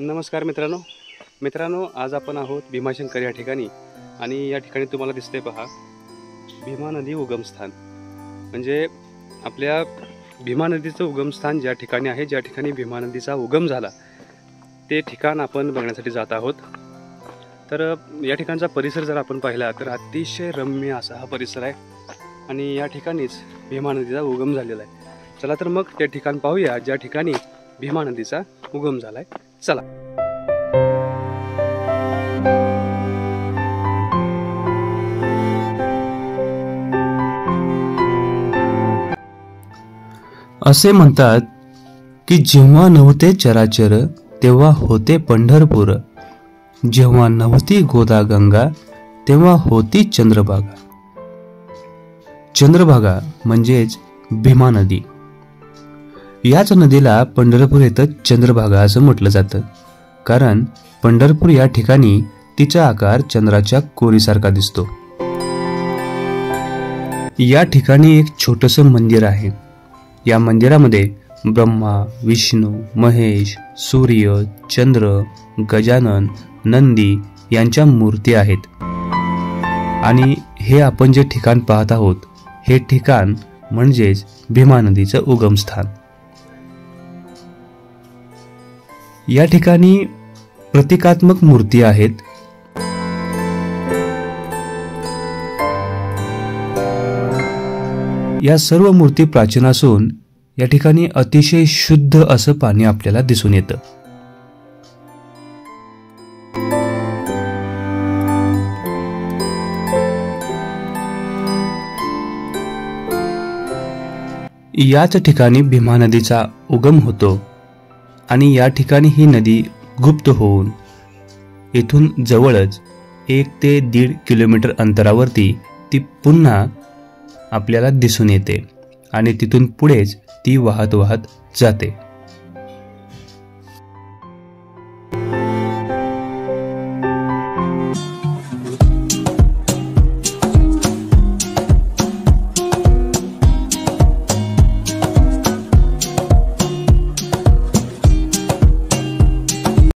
नमस्कार मित्रांनो. मित्रांनो आज आपण आहोत भीमाशंकर या ठिकाणी आणि या ठिकाणी तुम्हाला दिसते पहा भीमा नदी उगमस्थान म्हणजे आपल्या भीमा नदीचं उगमस्थान ज्या ठिकाणी आहे ज्या ठिकाणी भीमा नदीचा उगम झाला ते ठिकाण आपण बघण्यासाठी जात आहोत. तर या ठिकाणचा परिसर जर आपण पाहिला तर अतिशय रम्य असा हा परिसर आहे आणि या ठिकाणीच भीमा नदीचा उगम झालेला आहे. चला तर मग ते ठिकाण पाहूया. ज्या ठिकाणी भीमा नदीचा उगम झालाय. चला. असे म्हणतात की जेव्हा नव्हते चराचर तेव्हा होते पंढरपूर. जेव्हा नव्हती गोदा गंगा तेव्हा होती चंद्रभागा. चंद्रभागा म्हणजेच भीमा नदी याच नदीला पंढरपूर येथं चंद्रभागा असं म्हटलं जातं. कारण पंढरपूर या ठिकाणी तिचा आकार चंद्राच्या कोरीसारखा दिसतो. या ठिकाणी एक छोटस मंदिर आहे. या मंदिरामध्ये ब्रह्मा विष्णू महेश सूर्य चंद्र गजानन नंदी यांच्या मूर्ती आहेत. आणि हे आपण जे ठिकाण पाहत आहोत हे ठिकाण म्हणजेच भीमा नदीचं उगमस्थान. या ठिकाणी प्रतिकात्मक मूर्ती आहेत. या सर्व मूर्ती प्राचीन असून या ठिकाणी अतिशय शुद्ध असं पाणी आपल्याला दिसून येतं. याच ठिकाणी भीमा नदीचा उगम होतो. आणि या ठिकाणी ही नदी गुप्त होऊन येथून जवळच एक ते दीड किलोमीटर अंतरावरती ती पुन्हा आपल्याला दिसून येते आणि तिथून पुढेच ती वाहत वाहत जाते.